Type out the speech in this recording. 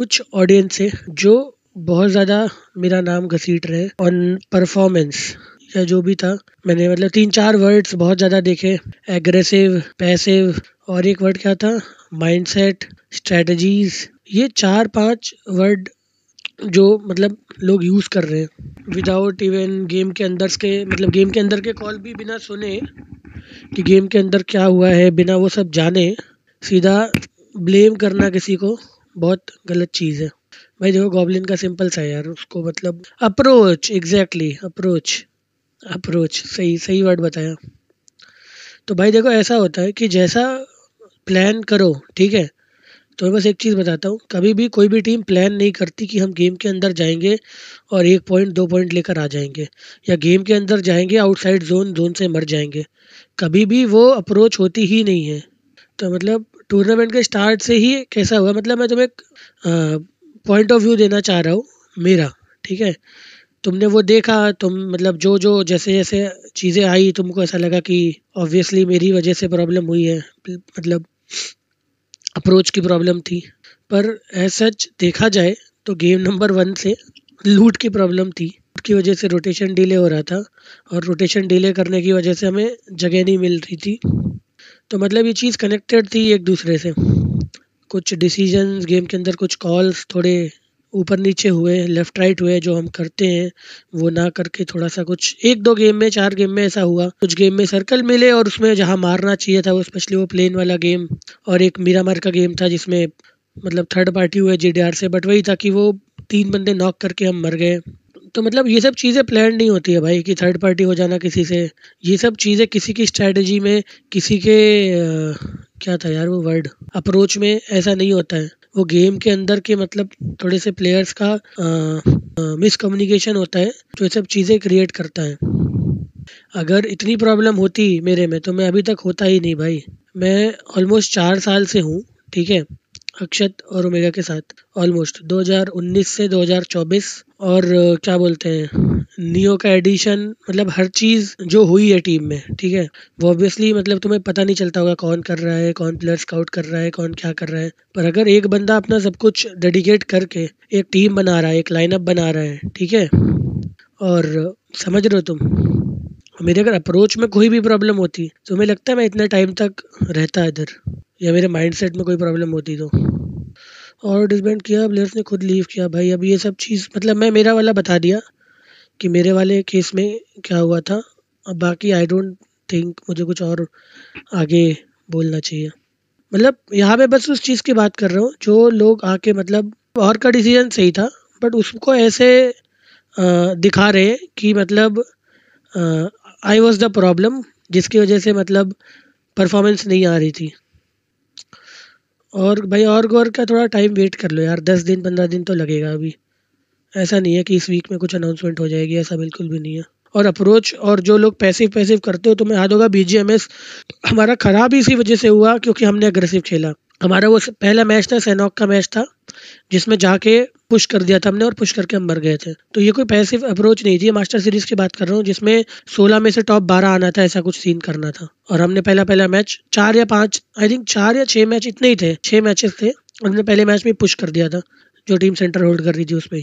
कुछ ऑडियंस है जो बहुत ज़्यादा मेरा नाम घसीट रहे ऑन परफॉर्मेंस या जो भी था। मैंने मतलब तीन चार वर्ड्स बहुत ज़्यादा देखे। एग्रेसिव पैसिव और एक वर्ड क्या था? माइंडसेट स्ट्रेटजीज ये चार पाँच वर्ड जो मतलब लोग यूज़ कर रहे हैं। विदाउट इवन गेम के अंदर के मतलब गेम के अंदर के कॉल भी बिना सुने कि गेम के अंदर क्या हुआ है, बिना वो सब जाने, सीधा ब्लेम करना किसी को। बहुत गलत चीज़ है। भाई देखो गॉबलिन का सिंपल सा यार, उसको मतलब अप्रोच एग्जैक्टली अप्रोच अप्रोच सही सही वर्ड बताया। तो भाई देखो, ऐसा होता है कि जैसा प्लान करो, ठीक है? तो मैं बस एक चीज़ बताता हूँ, कभी भी कोई भी टीम प्लान नहीं करती कि हम गेम के अंदर जाएँगे और एक पॉइंट दो पॉइंट लेकर आ जाएँगे, या गेम के अंदर जाएँगे आउटसाइड जोन जोन से मर जाएँगे। कभी भी वो अप्रोच होती ही नहीं है। तो मतलब टूर्नामेंट के स्टार्ट से ही कैसा हुआ? मतलब मैं तुम्हें पॉइंट ऑफ़ व्यू देना चाह रहा हूँ, मेरा, ठीक है? तुमने वो देखा, तुम मतलब जो जो जैसे जैसे चीज़ें आई, तुमको ऐसा लगा कि ऑब्वियसली मेरी वजह से प्रॉब्लम हुई है मतलब अप्रोच की प्रॉब्लम थी। पर एज सच देखा जाए तो गेम नंबर वन से लूट की प्रॉब्लम थी। की वजह से रोटेशन डिले हो रहा था, और रोटेशन डिले करने की वजह से हमें जगह नहीं मिल रही थी। तो मतलब ये चीज़ कनेक्टेड थी एक दूसरे से। कुछ डिसीजंस गेम के अंदर कुछ कॉल्स थोड़े ऊपर नीचे हुए लेफ़्ट राइट हुए, जो हम करते हैं, वो ना करके थोड़ा सा कुछ, एक दो गेम में, चार गेम में ऐसा हुआ। कुछ गेम में सर्कल मिले और उसमें जहाँ मारना चाहिए था, वो स्पेशली वो प्लेन वाला गेम और एक मीरा मार का गेम था, जिसमें मतलब थर्ड पार्टी हुए जी से बट वही था कि वो तीन बंदे नॉक करके हम मर गए। तो मतलब ये सब चीज़ें प्लान नहीं होती है भाई कि थर्ड पार्टी हो जाना किसी से। ये सब चीज़ें किसी की स्ट्रेटजी में किसी के आ, क्या था यार वो वर्ड अप्रोच में ऐसा नहीं होता है। वो गेम के अंदर के मतलब थोड़े से प्लेयर्स का मिसकम्युनिकेशन होता है जो ये सब चीज़ें क्रिएट करता है। अगर इतनी प्रॉब्लम होती मेरे में तो मैं अभी तक होता ही नहीं भाई। मैं ऑलमोस्ट चार साल से हूँ ठीक है? अक्षत और ओमेगा के साथ। ऑलमोस्ट 2019 से 2024 और क्या बोलते हैं नियो का एडिशन मतलब हर चीज़ जो हुई है टीम में, ठीक है? वो ऑब्वियसली मतलब तुम्हें पता नहीं चलता होगा कौन कर रहा है, कौन प्लेयर स्काउट कर रहा है, कौन क्या कर रहा है। पर अगर एक बंदा अपना सब कुछ डेडिकेट करके एक टीम बना रहा है, एक लाइनअप बना रहा है, ठीक है? और, समझ रहे हो तुम? मेरे अगर अप्रोच में कोई भी प्रॉब्लम होती तो मुझे लगता है मैं इतने टाइम तक रहता इधर, या मेरे माइंडसेट में कोई प्रॉब्लम होती तो। और डिसबैंड किया प्लेयर्स ने खुद लीव किया। भाई, अब ये सब चीज़ मतलब मैं, मेरा वाला बता दिया कि मेरे वाले केस में क्या हुआ था। अब बाकी आई डोंट थिंक मुझे कुछ और आगे बोलना चाहिए। मतलब यहाँ पे बस उस चीज़ की बात कर रहा हूँ, जो लोग आके मतलब और का डिसीज़न सही था बट उसको ऐसे दिखा रहे कि मतलब आई वॉज़ द प्रॉब्लम जिसकी वजह से मतलब परफॉर्मेंस नहीं आ रही थी। और भाई और गौर का थोड़ा टाइम वेट कर लो यार, दस दिन, पंद्रह दिन तो लगेगा अभी। ऐसा नहीं है कि इस वीक में कुछ अनाउंसमेंट हो जाएगी, ऐसा बिल्कुल भी नहीं है। और अप्रोच और जो लोग पैसिव पैसिव करते हो तो मैं याद होगा बी हमारा ख़राब इसी वजह से हुआ क्योंकि हमने अग्रेसिव खेला। हमारा वो पहला मैच था सैनॉक का मैच था, जिसमें जाके पुश कर दिया था हमने और पुश करके हम मर गए थे। तो ये कोई पैसिव अप्रोच नहीं थी। मास्टर सीरीज़ की बात कर रहा हूँ, जिसमें 16 में से टॉप 12 आना था, ऐसा कुछ सीन करना था। और हमने पहला पहला मैच चार या पाँच आई थिंक चार या छह मैच इतने ही थे, छह मैचेस थे। हमने पहले मैच में पुश कर दिया था, जो टीम सेंटर होल्ड कर रही थी उसमें